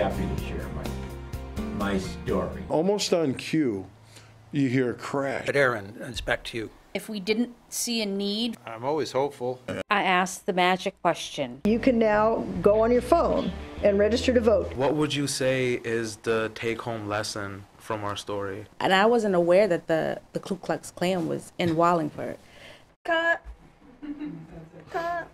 happy to share my, my story. Almost on cue, you hear a crash. But Aaron, it's back to you. If we didn't see a need, I'm always hopeful. I asked the magic question. You can now go on your phone and register to vote. What would you say is the take home lesson from our story? And I wasn't aware that the, the Ku Klux Klan was in Wallingford. Cut. Cut.